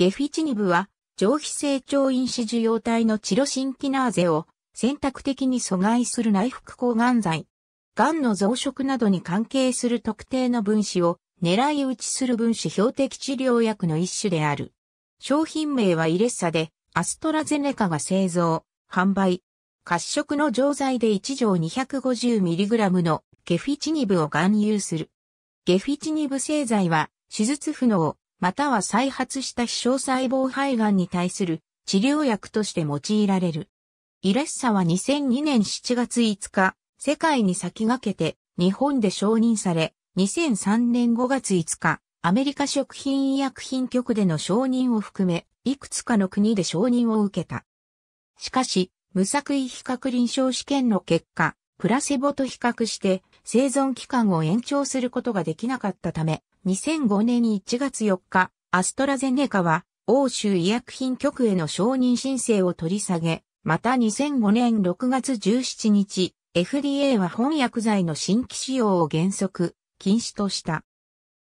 ゲフィチニブは、上皮性腸因子受容体のチロシンキナーゼを選択的に阻害する内服抗がん剤。癌の増殖などに関係する特定の分子を狙い撃ちする分子標的治療薬の一種である。商品名はイレッサで、アストラゼネカが製造、販売。褐色の錠剤で1錠 250mg のゲフィチニブを含有する。ゲフィチニブ製剤は、手術不能、または再発した非小細胞肺がんに対する治療薬として用いられる。イレッサは2002年7月5日、世界に先駆けて日本で承認され、2003年5月5日、アメリカ食品医薬品局での承認を含め、いくつかの国で承認を受けた。しかし、無作為比較臨床試験の結果、プラセボと比較して生存期間を延長することができなかったため、2005年1月4日、アストラゼネカは欧州医薬品局への承認申請を取り下げ、また2005年6月17日、FDA は本薬剤の新規使用を原則禁止とした。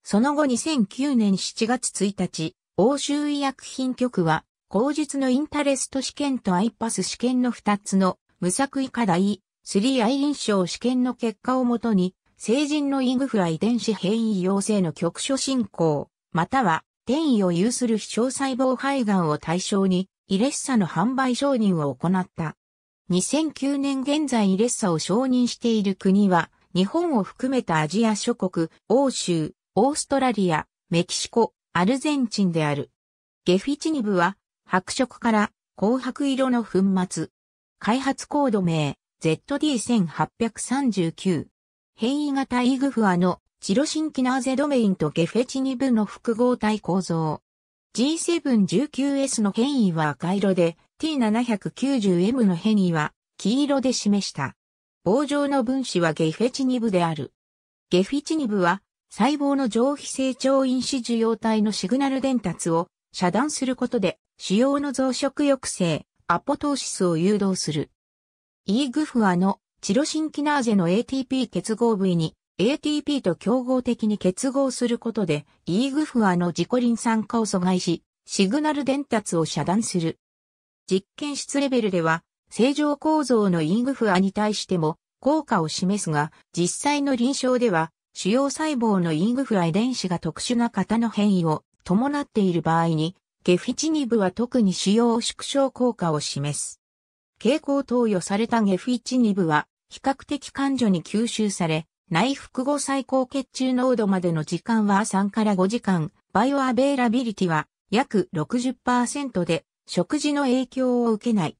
その後2009年7月1日、欧州医薬品局は、口述のインタレスト試験とアイパス試験の2つの無作為課題、3アイ臨床試験の結果をもとに、成人のイングフラ遺伝子変異陽性の局所進行、または転移を有する非小細胞肺がんを対象に、イレッサの販売承認を行った。2009年現在イレッサを承認している国は、日本を含めたアジア諸国、欧州、オーストラリア、メキシコ、アルゼンチンである。ゲフィチニブは、白色から紅白色の粉末。開発コード名、ZD1839。変異型イグフアのチロシンキナーゼドメインとゲフェチニブの複合体構造。G719S の変異は赤色で T790M の変異は黄色で示した。棒状の分子はゲフェチニブである。ゲフィチニブは細胞の上皮成長因子受容体のシグナル伝達を遮断することで腫瘍の増殖抑制、アポトーシスを誘導する。イーグフアのチロシンキナーゼの ATP 結合部位に ATP と競合的に結合することでイーグフアの自己リン酸化を阻害し、シグナル伝達を遮断する。実験室レベルでは、正常構造の EGFR に対しても効果を示すが、実際の臨床では、腫瘍細胞の EGFR 遺伝子が特殊な型の変異を伴っている場合に、ゲフィチニブは特に腫瘍縮小効果を示す。経口投与されたゲフィチニブは、比較的緩徐に吸収され、内服後最高血中濃度までの時間は3から5時間、バイオアベーラビリティは約60%で食事の影響を受けない。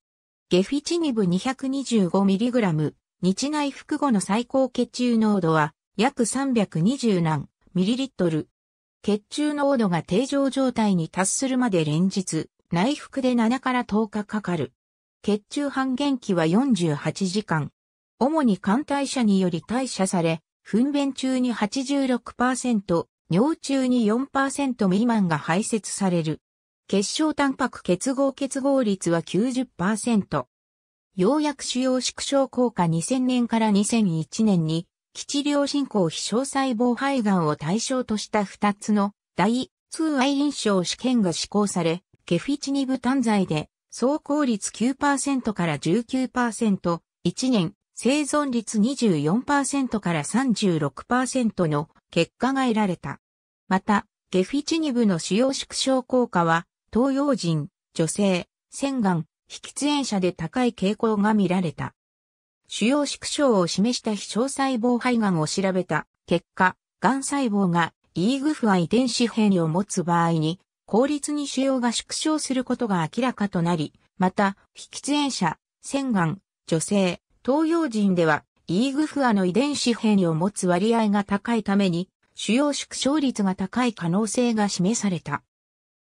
ゲフィチニブ 225mg、日内服後の最高血中濃度は約320何ミリリットル。血中濃度が定常状態に達するまで連日、内服で7から10日かかる。血中半減期は48時間。主に肝代謝により代謝され、糞便中に86%、尿中に4%未満が排泄される。結晶タンパク結合結合率は90%。よ薬主要縮小効果2000年から2001年に、基地療進行非小細胞肺がんを対象とした2つの第2愛臨床試験が施行され、ケフィチニブ単剤で走行率9%から19%、1年、生存率24%から36%の結果が得られた。また、ゲフィチニブの主要縮小効果は、東洋人、女性、洗顔、非喫煙者で高い傾向が見られた。主要縮小を示した非小細胞肺がんを調べた結果、癌細胞がイーグフア遺伝子変異を持つ場合に効率に腫瘍が縮小することが明らかとなり、また、非喫煙者、洗顔、女性、東洋人では、イーグフアの遺伝子変異を持つ割合が高いために、腫瘍縮小率が高い可能性が示された。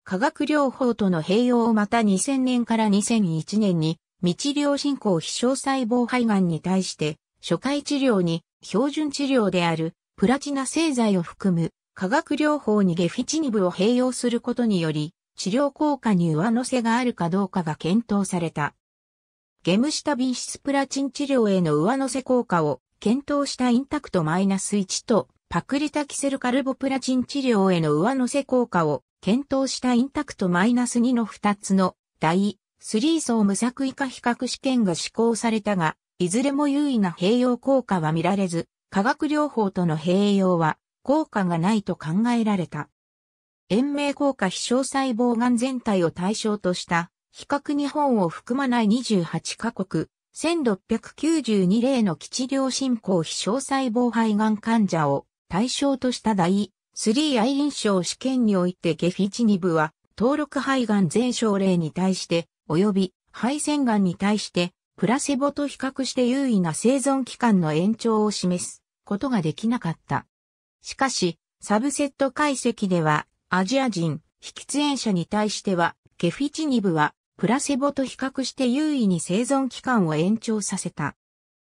化学療法との併用をまた2000年から2001年に、未治療進行非小細胞肺がんに対して、初回治療に標準治療であるプラチナ製剤を含む化学療法にゲフィチニブを併用することにより、治療効果に上乗せがあるかどうかが検討された。ゲムシタビンシスプラチン治療への上乗せ効果を検討したインタクトマイナス1とパクリタキセルカルボプラチン治療への上乗せ効果を検討したインタクトマイナス -2 の2つの第3層無作為化比較試験が施行されたが、いずれも優位な併用効果は見られず、化学療法との併用は効果がないと考えられた。延命効果非小細胞癌全体を対象とした比較日本を含まない28カ国、1692例の基地療進行非小細胞肺がん患者を対象とした第3愛臨床試験においてゲフィチニブは登録肺がん全症例に対して及び肺腺がんに対してプラセボと比較して優位な生存期間の延長を示すことができなかった。しかし、サブセット解析ではアジア人、非喫煙者に対してはゲフィチニブはプラセボと比較して優位に生存期間を延長させた。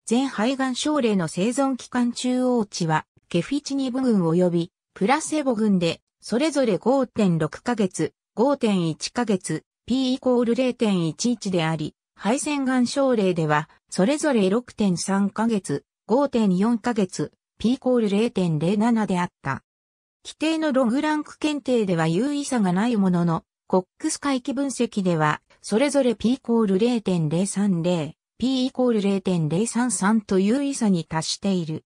全肺がん症例の生存期間中央値はゲフィチニブ群及びプラセボ群でそれぞれ5.6ヶ月、5.1ヶ月、P イコール0.11であり、肺腺がん症例ではそれぞれ6.3ヶ月、5.4ヶ月、P イコール0.07であった。規定のログランク検定では優位差がないものの、コックス回帰分析では、それぞれ P イコール0.030、P イコール0.033と優位差に達している。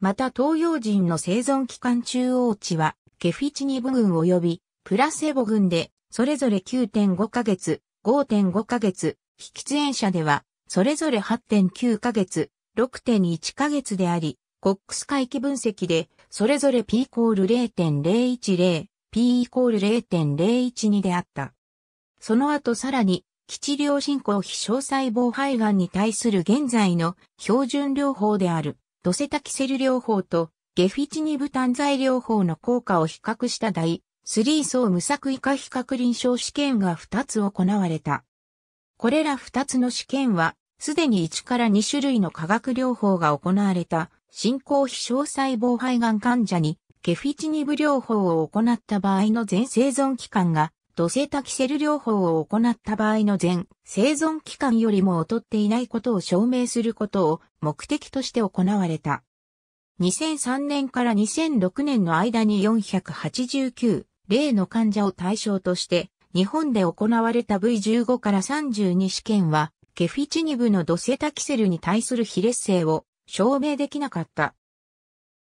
また東洋人の生存期間中央値は、ゲフィチニブ群及び、プラセボ群で、それぞれ9.5ヶ月、5.5ヶ月、非喫煙者では、それぞれ8.9ヶ月、6.1ヶ月であり、コックス回帰分析で、それぞれ P イコール0.010、P イコール0.012であった。その後さらに、基地療進行非小細胞肺がんに対する現在の標準療法である。ドセタキセル療法とゲフィチニブ単剤療法の効果を比較した第3層無作為化比較臨床試験が2つ行われた。これら2つの試験は、すでに1から2種類の化学療法が行われた進行非小細胞肺がん患者にゲフィチニブ療法を行った場合の全生存期間がドセタキセル療法を行った場合の全生存期間よりも劣っていないことを証明することを目的として行われた。2003年から2006年の間に489例の患者を対象として日本で行われた V15 から32試験はケフィチニブのドセタキセルに対する非劣性を証明できなかった。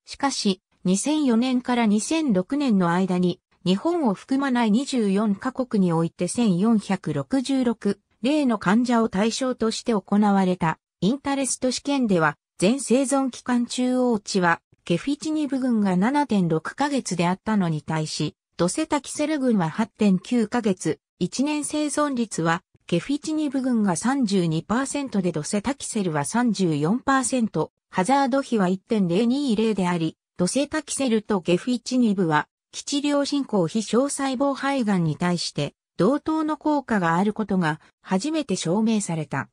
しかし、2004年から2006年の間に日本を含まない24カ国において1466例の患者を対象として行われた。インタレスト試験では全生存期間中央値はケフィチニブ群が7.6ヶ月であったのに対し、ドセタキセル群は8.9ヶ月、1年生存率はケフィチニブ群が32%でドセタキセルは34%、ハザード比は1.020であり、ドセタキセルとゲフィチニブは基地療進行非小細胞肺がんに対して同等の効果があることが初めて証明された。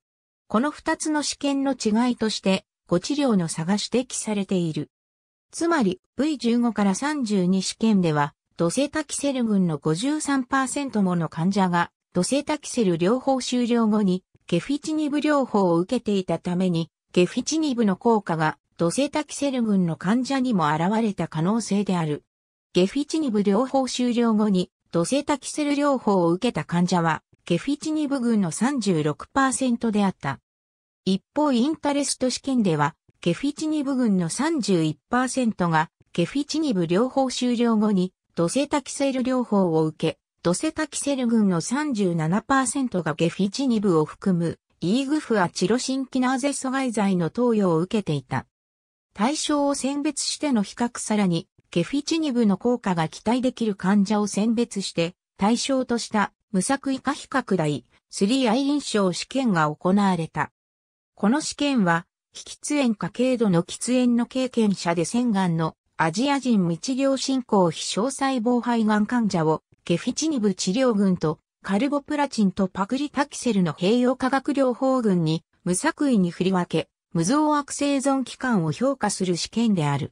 この二つの試験の違いとしてご治療の差が指摘されている。つまり V15 から32試験ではドセタキセル群の53%もの患者がドセタキセル療法終了後にゲフィチニブ療法を受けていたためにゲフィチニブの効果がドセタキセル群の患者にも現れた可能性である。ゲフィチニブ療法終了後にドセタキセル療法を受けた患者はゲフィチニブ群の36%であった。一方インタレスト試験ではゲフィチニブ群の31%がゲフィチニブ療法終了後にドセタキセル療法を受け、ドセタキセル群の37%がゲフィチニブを含むイーグフアチロシンキナーゼ阻害剤の投与を受けていた。対象を選別しての比較さらにゲフィチニブの効果が期待できる患者を選別して対象とした無作為化比較大3愛臨床試験が行われた。この試験は、非喫煙か軽度の喫煙の経験者で洗顔のアジア人未治療進行非小細胞肺がん患者をゲフィチニブ治療群とカルボプラチンとパクリタキセルの併用化学療法群に無作為に振り分け、無増悪生存期間を評価する試験である。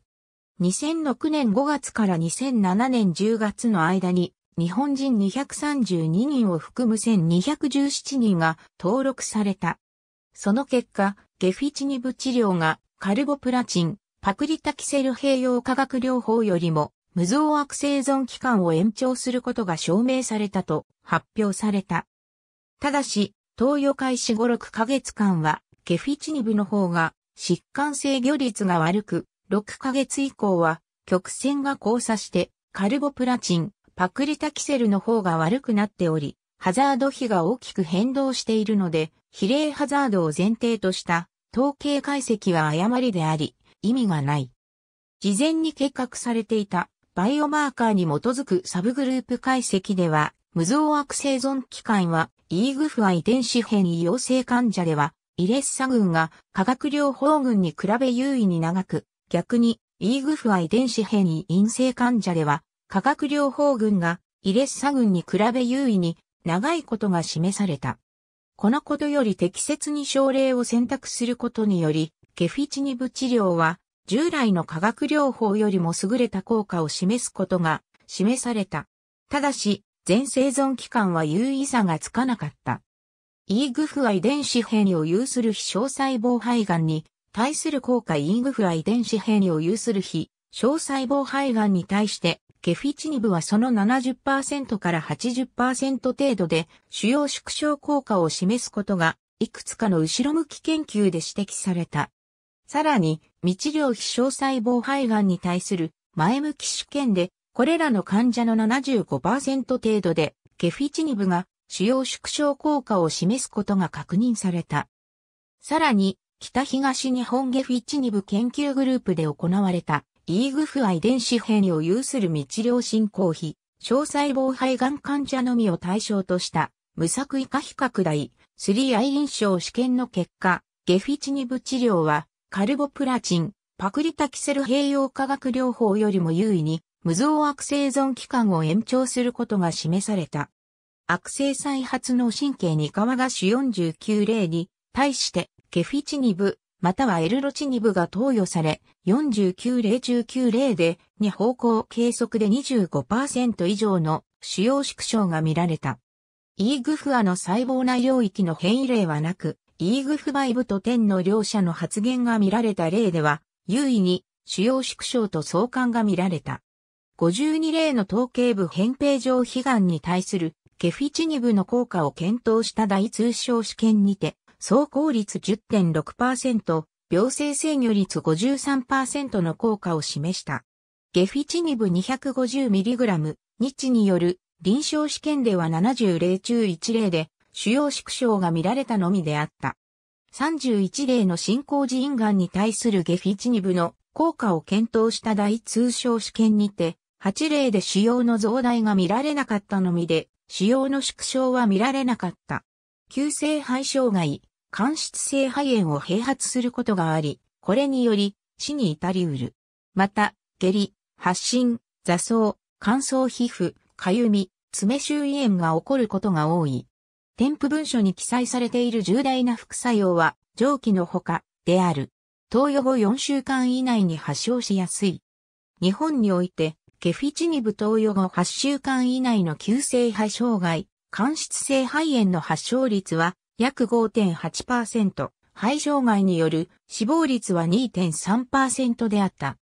2006年5月から2007年10月の間に日本人232人を含む1217人が登録された。その結果、ゲフィチニブ治療がカルボプラチン、パクリタキセル併用化学療法よりも無増悪生存期間を延長することが証明されたと発表された。ただし、投与開始5、6ヶ月間は、ケフィチニブの方が疾患制御率が悪く、6ヶ月以降は曲線が交差してカルボプラチン、パクリタキセルの方が悪くなっており、ハザード比が大きく変動しているので、比例ハザードを前提とした統計解析は誤りであり、意味がない。事前に計画されていたバイオマーカーに基づくサブグループ解析では、無増悪生存期間は、イーグフア遺伝子変異陽性患者では、イレッサ群が化学療法群に比べ優位に長く、逆に、イーグフア遺伝子変異陰性患者では、化学療法群がイレッサ群に比べ優位に長いことが示された。このことより適切に症例を選択することにより、ケフィチニブ治療は従来の化学療法よりも優れた効果を示すことが示された。ただし、全生存期間は有意差がつかなかった。イーグフア遺伝子変異を有する非小細胞肺がんに対する効果イーグフア遺伝子変異を有する非小細胞肺がんに対してケフィチニブはその70%から80%程度で主要縮小効果を示すことがいくつかの後ろ向き研究で指摘された。さらに、未治療非小細胞肺がんに対する前向き試験で、これらの患者の75%程度で、ケフィチニブが主要縮小効果を示すことが確認された。さらに、北東日本ゲフィチニブ研究グループで行われた、イーグフア遺伝子変異を有する未治療進行非、小細胞肺がん患者のみを対象とした、無作為化比較大、3アイ臨床試験の結果、ゲフィチニブ治療は、カルボプラチン、パクリタキセル併用化学療法よりも優位に、無増悪生存期間を延長することが示された。悪性再発の神経二川が主49例に対してケフィチニブまたはエルロチニブが投与され49例19例で2方向計測で25%以上の主要縮小が見られた。イーグフアの細胞内領域の変異例はなく、イーグフバイブと10の両者の発言が見られた例では、優位に主要縮小と相関が見られた。52例の統計部扁平上悲願に対するケフィチニブの効果を検討した大通称試験にて、走行率10.6%、病性制御率53%の効果を示した。ゲフィチニブ 250mg 日による臨床試験では70例中1例で主要縮小が見られたのみであった。31例の進行時因がんに対するゲフィチニブの効果を検討した大通称試験にて、8例で腫瘍の増大が見られなかったのみで、腫瘍の縮小は見られなかった。急性肺障害、間質性肺炎を併発することがあり、これにより死に至りうる。また、下痢、発疹、座瘡、乾燥皮膚、かゆみ、爪周囲炎が起こることが多い。添付文書に記載されている重大な副作用は、蒸気のほか、である。投与後4週間以内に発症しやすい。日本において、ケフィチニブ投与後8週間以内の急性肺障害、間質性肺炎の発症率は約5.8%、肺障害による死亡率は2.3%であった。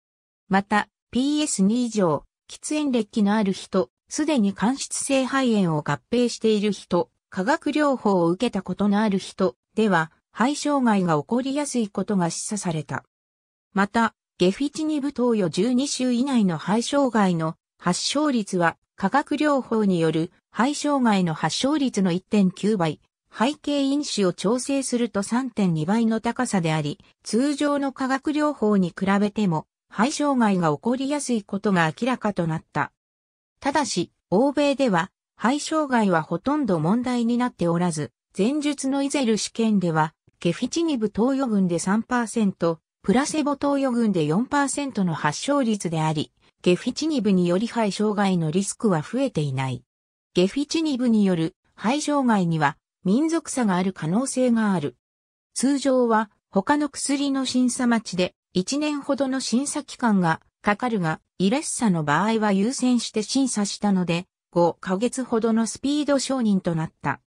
また、PS2 以上、喫煙歴のある人、すでに間質性肺炎を合併している人、化学療法を受けたことのある人では、肺障害が起こりやすいことが示唆された。また、ゲフィチニブ投与12週以内の肺障害の発症率は、化学療法による肺障害の発症率の1.9倍、背景因子を調整すると3.2倍の高さであり、通常の化学療法に比べても、肺障害が起こりやすいことが明らかとなった。ただし、欧米では肺障害はほとんど問題になっておらず、前述のイゼル試験では、ケフィチニブ投与群で3%、プラセボ投与群で4%の発症率であり、ゲフィチニブにより肺障害のリスクは増えていない。ゲフィチニブによる肺障害には民族差がある可能性がある。通常は他の薬の審査待ちで1年ほどの審査期間がかかるが、イレッサの場合は優先して審査したので、5ヶ月ほどのスピード承認となった。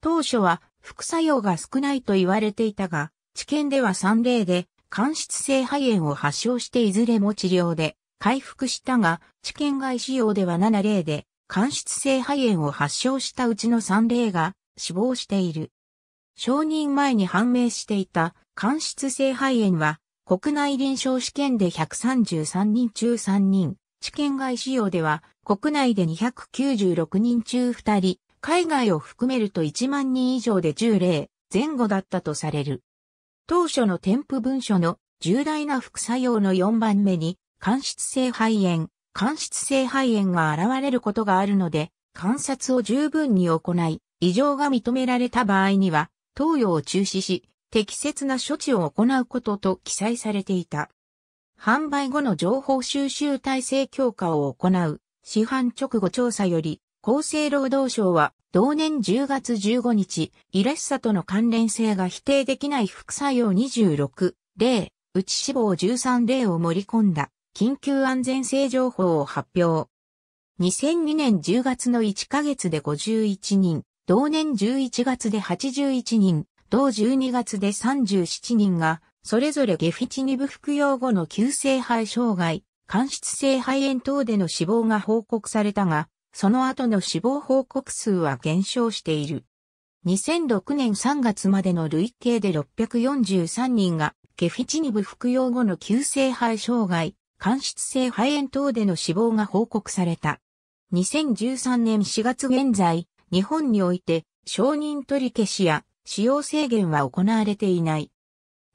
当初は副作用が少ないと言われていたが、治験では3例で間質性肺炎を発症していずれも治療で回復したが、治験外使用では7例で、間質性肺炎を発症したうちの3例が死亡している。承認前に判明していた間質性肺炎は、国内臨床試験で133人中3人、治験外使用では国内で296人中2人、海外を含めると1万人以上で10例前後だったとされる。当初の添付文書の重大な副作用の4番目に、間質性肺炎、間質性肺炎が現れることがあるので、観察を十分に行い、異常が認められた場合には、投与を中止し、適切な処置を行うことと記載されていた。販売後の情報収集体制強化を行う市販直後調査より厚生労働省は同年10月15日、イレッサとの関連性が否定できない副作用26例、内死亡13例を盛り込んだ緊急安全性情報を発表。2002年10月の1ヶ月で51人、同年11月で81人、同12月で37人がそれぞれゲフィチニブ服用後の急性肺障害、間質性肺炎等での死亡が報告されたが、その後の死亡報告数は減少している。2006年3月までの累計で643人がゲフィチニブ服用後の急性肺障害、間質性肺炎等での死亡が報告された。2013年4月現在、日本において承認取り消しや使用制限は行われていない。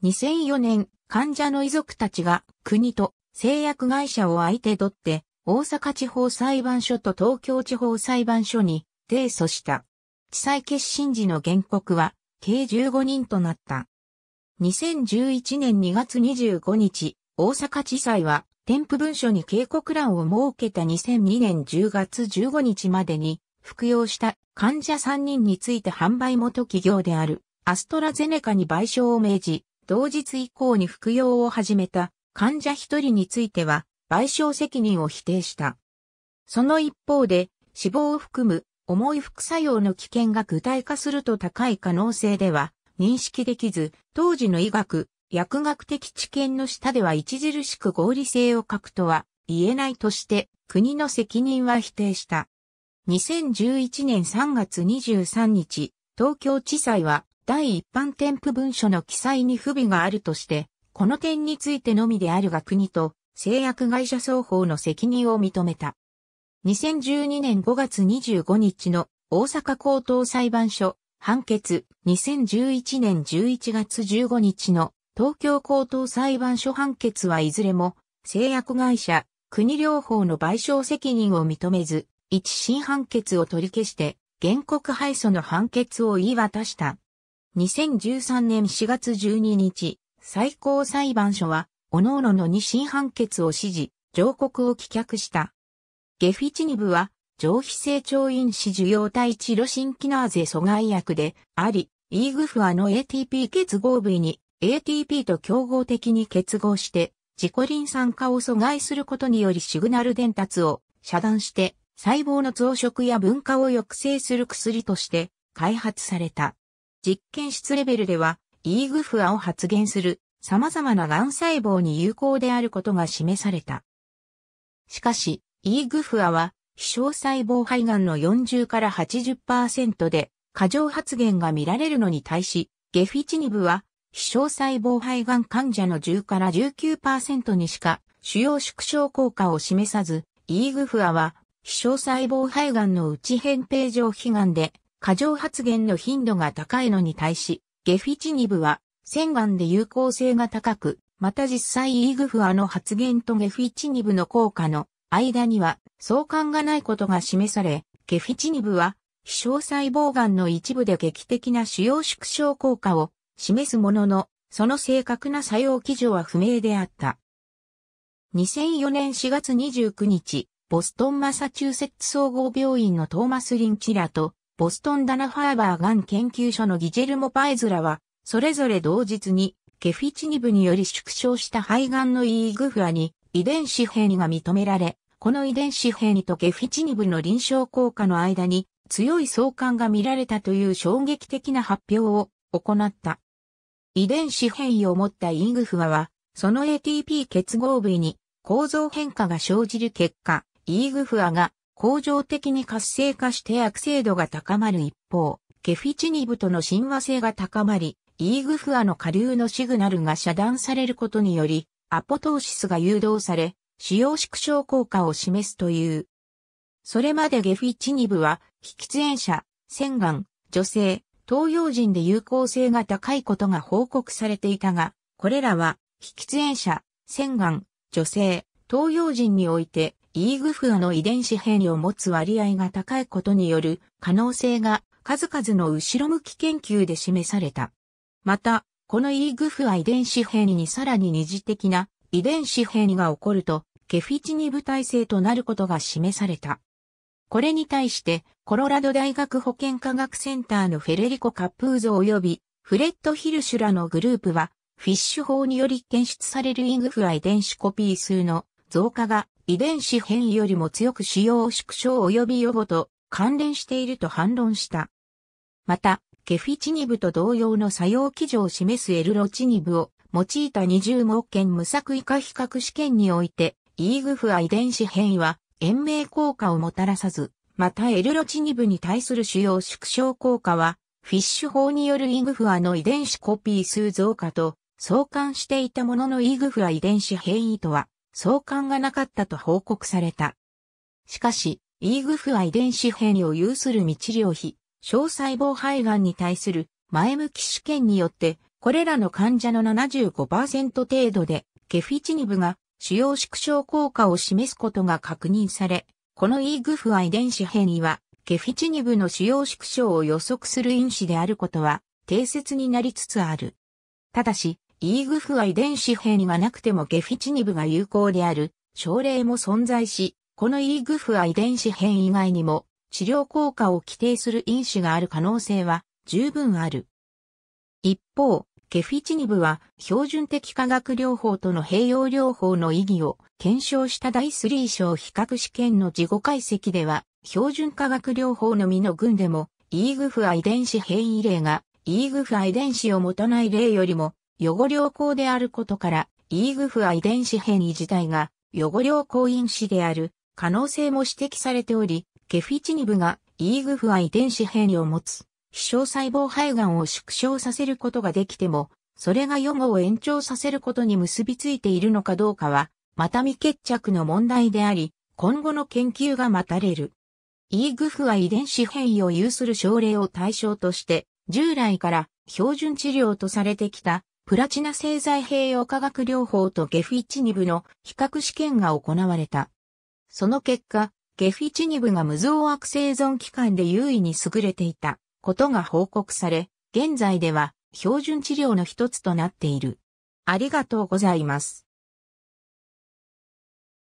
2004年、患者の遺族たちが国と製薬会社を相手取って大阪地方裁判所と東京地方裁判所に提訴した。地裁決審時の原告は計15人となった。2011年2月25日、大阪地裁は添付文書に警告欄を設けた2002年10月15日までに服用した患者3人について販売元企業であるアストラゼネカに賠償を命じ、同日以降に服用を始めた患者一人については賠償責任を否定した。その一方で死亡を含む重い副作用の危険が具体化すると高い可能性では認識できず、当時の医学、薬学的知見の下では著しく合理性を欠くとは言えないとして国の責任は否定した。2011年3月23日、東京地裁は第一般添付文書の記載に不備があるとして、この点についてのみであるが国と製薬会社双方の責任を認めた。2012年5月25日の大阪高等裁判所判決2011年11月15日の東京高等裁判所判決はいずれも製薬会社国両方の賠償責任を認めず一審判決を取り消して原告敗訴の判決を言い渡した。2013年4月12日、最高裁判所は、各々の二審判決を指示、上告を棄却した。ゲフィチニブは、上皮性腸因子受容体チロシンキナーゼ阻害薬であり、イーグフアの ATP 結合部位に ATP と競合的に結合して、自己リン酸化を阻害することによりシグナル伝達を遮断して細胞の増殖や分化を抑制する薬として開発された。実験室レベルでは、イーグフアを発現する様々な癌細胞に有効であることが示された。しかし、イーグフアは、非小細胞肺がんの40から80%で過剰発現が見られるのに対し、ゲフィチニブは、非小細胞肺がん患者の10から19%にしか主要縮小効果を示さず、イーグフアは、非小細胞肺がんの内扁平状皮がんで過剰発現の頻度が高いのに対し、ゲフィチニブは、洗顔で有効性が高く、また実際イーグフアの発現とゲフィチニブの効果の間には相関がないことが示され、ゲフィチニブは、非小細胞癌の一部で劇的な主要縮小効果を示すものの、その正確な作用基準は不明であった。2004年4月29日、ボストンマサチューセッツ総合病院のトーマス・リンチラとボストンダナファーバーガン研究所のギジェルモ・パイズラは、それぞれ同日に、ケフィチニブにより縮小した肺がんのイーグフアに遺伝子変異が認められ、この遺伝子変異とゲフィチニブの臨床効果の間に強い相関が見られたという衝撃的な発表を行った。遺伝子変異を持ったイーグフアは、その ATP 結合部位に構造変化が生じる結果、イーグフアが恒常的に活性化して悪性度が高まる一方、ケフィチニブとの親和性が高まり、イーグフアの下流のシグナルが遮断されることにより、アポトーシスが誘導され、使用縮小効果を示すという。それまでゲフィチニブは、非喫煙者、洗顔、女性、東洋人で有効性が高いことが報告されていたが、これらは、非喫煙者、洗顔、女性、東洋人において、イーグフアの遺伝子変異を持つ割合が高いことによる可能性が数々の後ろ向き研究で示された。また、このイーグフア遺伝子変異にさらに二次的な遺伝子変異が起こると、ケフィチニ部体性となることが示された。これに対して、コロラド大学保健科学センターのフェレリコ・カップーゾ及びフレッド・ヒルシュらのグループは、フィッシュ法により検出されるイーグフア遺伝子コピー数の増加が遺伝子変異よりも強く使用縮小及び予後と関連していると反論した。また、ケフィチニブと同様の作用基準を示すエルロチニブを用いた二重毛検無作為化比較試験において、イーグフア遺伝子変異は延命効果をもたらさず、またエルロチニブに対する主要縮小効果は、フィッシュ法によるイーグフアの遺伝子コピー数増加と相関していたもののイーグフア遺伝子変異とは相関がなかったと報告された。しかし、イーグフア遺伝子変異を有する未治療費、小細胞肺がんに対する前向き試験によって、これらの患者の75%程度で、ケフィチニブが主要縮小効果を示すことが確認され、このイーグフア遺伝子変異は、ケフィチニブの主要縮小を予測する因子であることは、定説になりつつある。ただし、イーグフは遺伝子変異がなくてもゲフィチニブが有効である症例も存在し、このイーグフは遺伝子変異以外にも治療効果を規定する因子がある可能性は十分ある。一方、ゲフィチニブは標準的化学療法との併用療法の意義を検証した第3章比較試験の事後解析では標準化学療法のみの群でもイーグフは遺伝子変異例がイーグフは遺伝子を持たない例よりも予後良好であることから、イーグフア遺伝子変異自体が予後良好因子である可能性も指摘されており、ケフィチニブがイーグフア遺伝子変異を持つ、非小細胞肺がんを縮小させることができても、それが予後を延長させることに結びついているのかどうかは、また未決着の問題であり、今後の研究が待たれる。イーグフア遺伝子変異を有する症例を対象として、従来から標準治療とされてきたプラチナ製剤併用化学療法とゲフィチニブの比較試験が行われた。その結果、ゲフィチニブが無造悪生存期間で優位に優れていたことが報告され、現在では標準治療の一つとなっている。ありがとうございます。